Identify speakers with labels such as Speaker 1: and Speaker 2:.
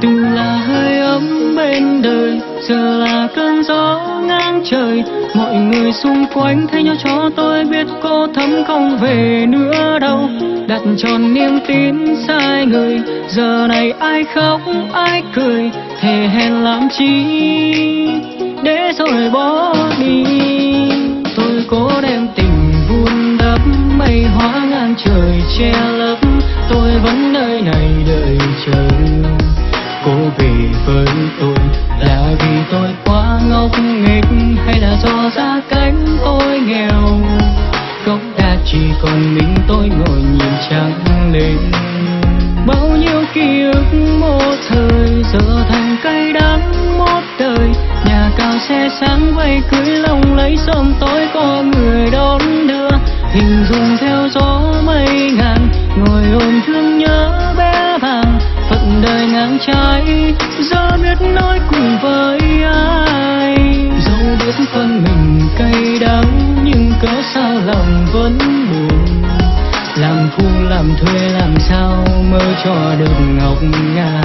Speaker 1: Từng là hơi ấm bên đời, giờ là cơn gió ngang trời. Mọi người xung quanh thay nhau cho tôi biết cô thấm không về nữa đâu. Đặt tròn niềm tin sai người, giờ này ai khóc, ai cười, thề hẹn làm chi để rồi bỏ đi. Tôi cố đem tình vun đắp mây hóa ngang trời che với tôi. Là vì tôi quá ngốc nghếch hay là do gia cảnh tôi nghèo? Gốc đa chỉ còn mình tôi ngồi nhìn trăng lên. Bao nhiêu ký ức một thời, giờ thành cay đắng một đời. Nhà cao xe sáng vây cưới lòng lấy sớm tối còn đời ngang trái giờ biết nói cùng với ai. Dẫu biết phân mình cay đắng, nhưng cớ sao lòng vẫn buồn. Làm phu làm thuê, làm sao mơ cho được ngọc ngà.